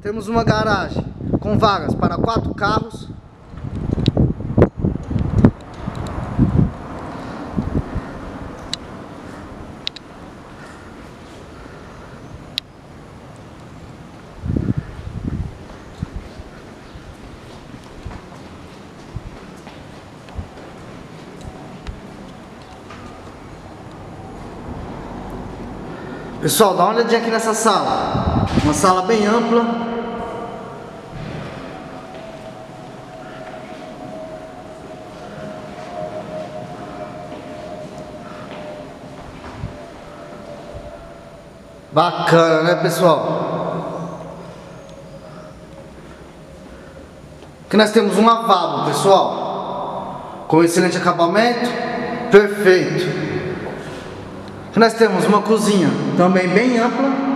temos uma garagem com vagas para quatro carros. Pessoal, dá uma olhadinha aqui nessa sala. Uma sala bem ampla. Bacana, né, pessoal? Aqui nós temos um lavabo, pessoal. Com excelente acabamento. Perfeito. Nós temos uma cozinha também bem ampla.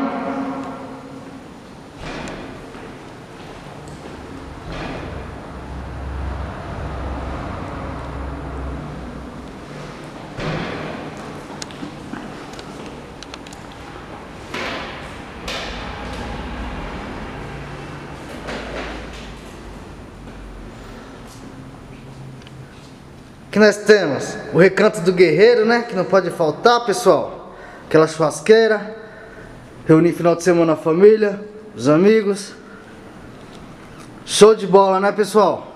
Aqui nós temos o recanto do guerreiro, né? Que não pode faltar, pessoal. Aquela churrasqueira. Reunir final de semana a família, os amigos. Show de bola, né, pessoal?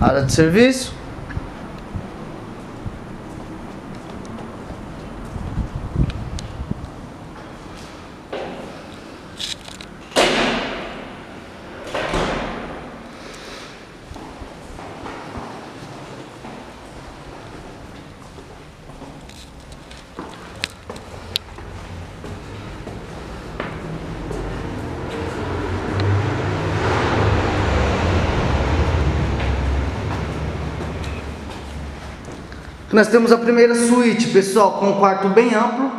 Área de serviço. Nós temos a primeira suíte, pessoal, com um quarto bem amplo.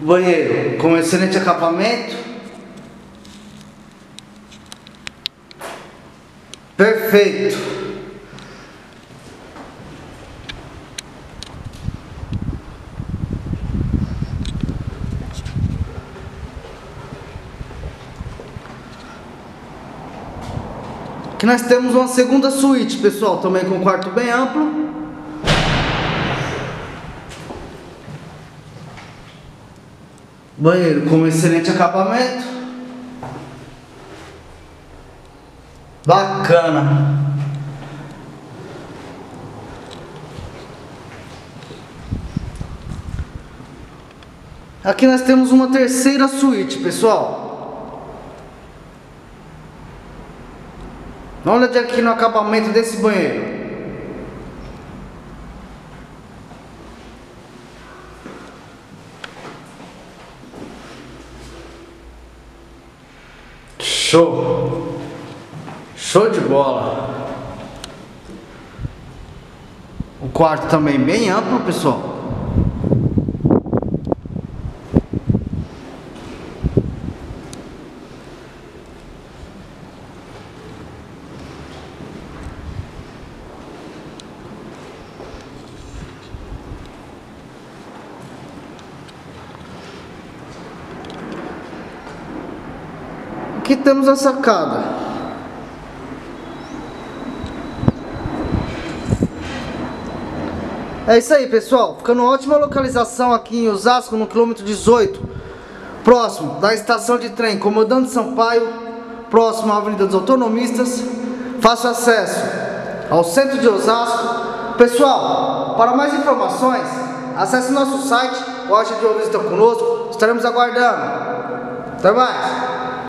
Banheiro com excelente acabamento. Perfeito. Aqui nós temos uma segunda suíte, pessoal, também com quarto bem amplo. Banheiro com excelente acabamento. Bacana. Aqui nós temos uma terceira suíte, pessoal. Olha aqui no acabamento desse banheiro. Show! Show de bola! O quarto também bem amplo, pessoal. Aqui temos a sacada. É isso aí, pessoal. Ficando ótima localização aqui em Osasco, no quilômetro 18. Próximo da estação de trem Comandante Sampaio. Próximo à Avenida dos Autonomistas. Fácil acesso ao centro de Osasco. Pessoal, para mais informações, acesse nosso site ache de visita conosco. Estaremos aguardando. Até mais.